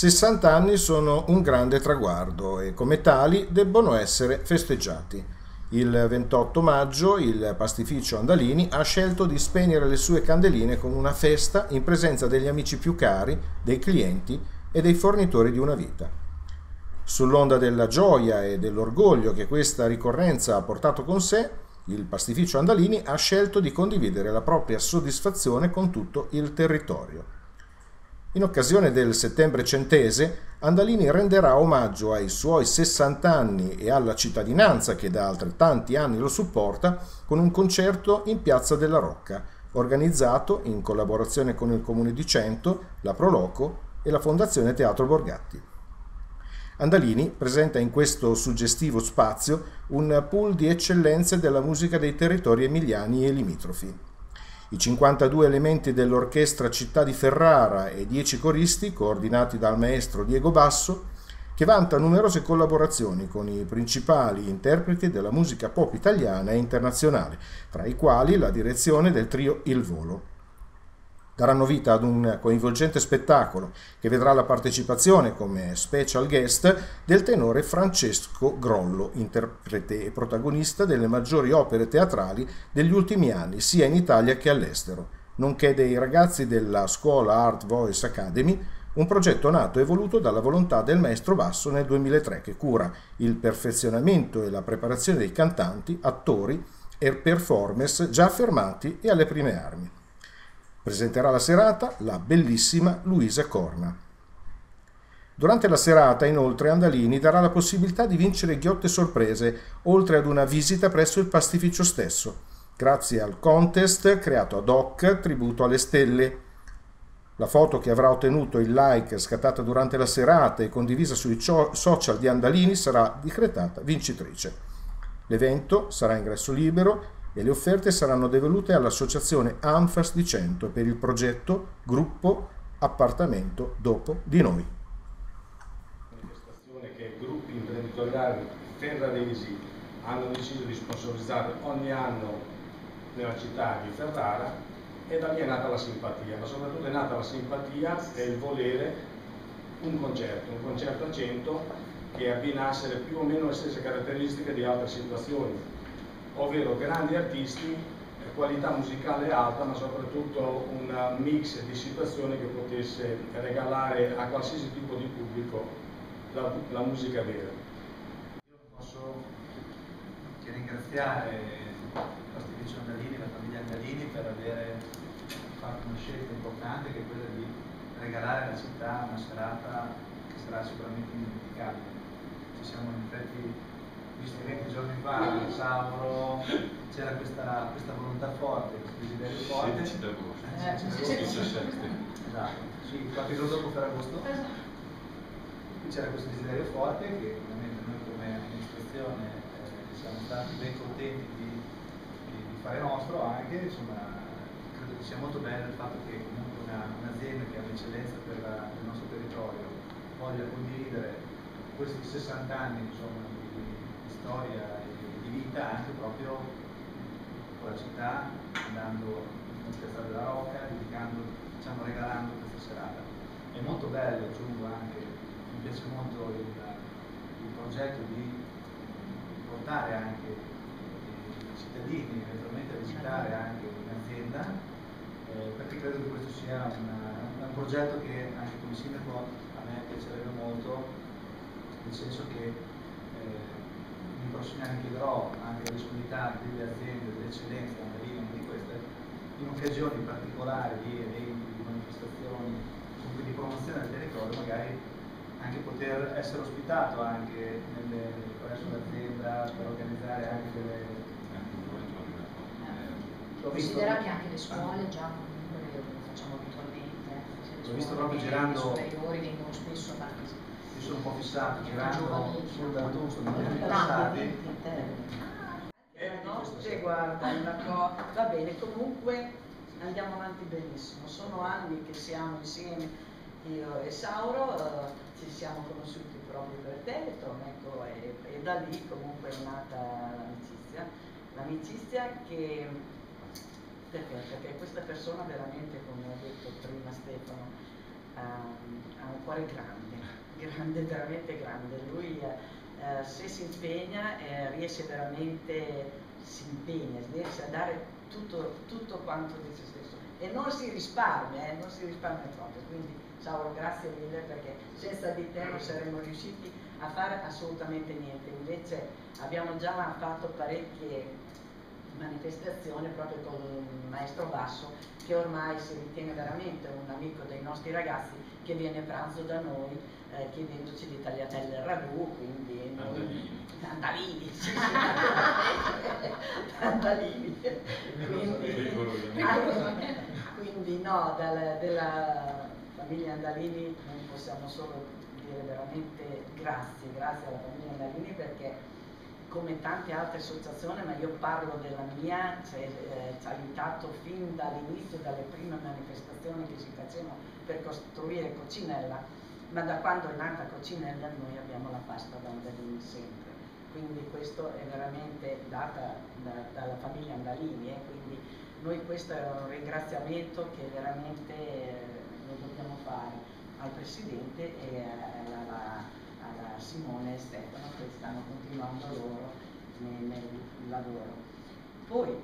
60 anni sono un grande traguardo e come tali debbono essere festeggiati. Il 28 maggio il pastificio Andalini ha scelto di spegnere le sue candeline con una festa in presenza degli amici più cari, dei clienti e dei fornitori di una vita. Sull'onda della gioia e dell'orgoglio che questa ricorrenza ha portato con sé, il pastificio Andalini ha scelto di condividere la propria soddisfazione con tutto il territorio. In occasione del settembre centese, Andalini renderà omaggio ai suoi 60 anni e alla cittadinanza che da altrettanti anni lo supporta con un concerto in Piazza della Rocca, organizzato in collaborazione con il Comune di Cento, la Proloco e la Fondazione Teatro Borgatti. Andalini presenta in questo suggestivo spazio un pool di eccellenze della musica dei territori emiliani e limitrofi. I 52 elementi dell'orchestra Città di Ferrara e 10 coristi, coordinati dal maestro Diego Basso, che vanta numerose collaborazioni con i principali interpreti della musica pop italiana e internazionale, tra i quali la direzione del trio Il Volo daranno vita ad un coinvolgente spettacolo che vedrà la partecipazione come special guest del tenore Francesco Grollo, interprete e protagonista delle maggiori opere teatrali degli ultimi anni, sia in Italia che all'estero, nonché dei ragazzi della scuola Art Voice Academy, un progetto nato e voluto dalla volontà del maestro Basso nel 2003 che cura il perfezionamento e la preparazione dei cantanti, attori e performers già affermati e alle prime armi. Presenterà la serata la bellissima Luisa Corna. Durante la serata, inoltre, Andalini darà la possibilità di vincere ghiotte sorprese, oltre ad una visita presso il pastificio stesso, grazie al contest creato ad hoc tributo alle stelle. La foto che avrà ottenuto il like scattata durante la serata e condivisa sui social di Andalini sarà decretata vincitrice. L'evento sarà ingresso libero e le offerte saranno devolute all'associazione ANFAS di Cento per il progetto Gruppo Appartamento Dopo di Noi. Manifestazione che gruppi imprenditoriali ferraresi hanno deciso di sponsorizzare ogni anno nella città di Ferrara e da lì è nata la simpatia, ma soprattutto è nata la simpatia e il volere un concerto, un concerto a 100 che abbinasse più o meno le stesse caratteristiche di altre situazioni ovvero grandi artisti, qualità musicale alta, ma soprattutto un mix di situazioni che potesse regalare a qualsiasi tipo di pubblico la, la musica vera. Io posso che ringraziare i nostri amici Andalini, la famiglia Andalini per aver fatto una scelta importante che è quella di regalare alla città una serata che sarà sicuramente indimenticabile. Ci siamo in effetti visto 20 giorni fa a Sauro c'era questa, questa, volontà forte, questo desiderio forte. 16 d'agosto. Eh, 17. Esatto, sì, qualche giorno dopo Ferragosto. Esatto. C'era questo desiderio forte che ovviamente noi come amministrazione eh, siamo stati ben contenti di, di, di, fare nostro anche, insomma credo che sia molto bello il fatto che comunque un'azienda un che ha un'eccellenza per, per il nostro territorio voglia condividere questi 60 anni insomma, storia e di vita anche proprio con la città, andando in Piazza della Rocca, dedicando, diciamo, regalando questa serata. È molto bello, aggiungo anche, mi piace molto il, il progetto di portare anche i cittadini eventualmente a visitare anche un'azienda, eh, perché credo che questo sia una, un progetto che anche come sindaco a me piacerebbe molto, nel senso che nei prossimi anni chiederò anche la disponibilità delle aziende, delle eccellenze, anche lì di queste, in occasioni particolari di eventi, di manifestazioni, comunque di promozione del territorio, magari anche poter essere ospitato anche nelle, presso l'azienda per organizzare anche delle... Considera che anche le scuole già comunque lo facciamo abitualmente. L'ho visto proprio girando... Le superiori vengono spesso a partecipare mi sono un po' fissato girando sul D'Artuso, non mi passati. Notte, guarda, va bene, comunque andiamo avanti benissimo. Sono anni che siamo insieme io e Sauro, eh, ci siamo conosciuti proprio per Teleton, ecco, e, e, da lì comunque è nata l'amicizia. L'amicizia che perché? Perché questa persona veramente, come ha detto prima Stefano, ha un cuore grande, grande, veramente grande. Lui eh, se si impegna eh, riesce veramente, si impegna, riesce a dare tutto, tutto quanto di se stesso e non si risparmia, eh, non si risparmia troppo. Quindi Sauro grazie mille perché senza di te non saremmo riusciti a fare assolutamente niente. Invece abbiamo già fatto parecchie manifestazioni proprio con il maestro Basso che ormai si ritiene veramente un amico dei nostri ragazzi che viene a pranzo da noi eh, chiedendoci di tagliatelle al ragù, quindi Andalini. Andalini, sì, sì, Andalini. Quindi, quindi no, dal, della famiglia Andalini non possiamo solo dire veramente grazie, grazie alla famiglia Andalini perché come tante altre associazioni, ma io parlo della mia, cioè, eh, ci ha aiutato fin dall'inizio, dalle prime manifestazioni che si facevano per costruire Cocinella, ma da quando è nata Cocinella noi abbiamo la pasta d'Andalini sempre. Quindi questo è veramente data da, dalla famiglia Andalini, eh, quindi noi questo è un ringraziamento che veramente eh, lo dobbiamo fare al Presidente e alla, alla Simone e Stefano che stanno continuando loro nel, nel lavoro. Poi